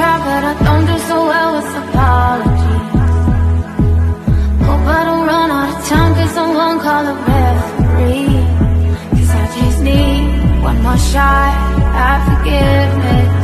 try, but I don't do so well with apologies. Call a referee. Cause I just need one more shot at forgiveness.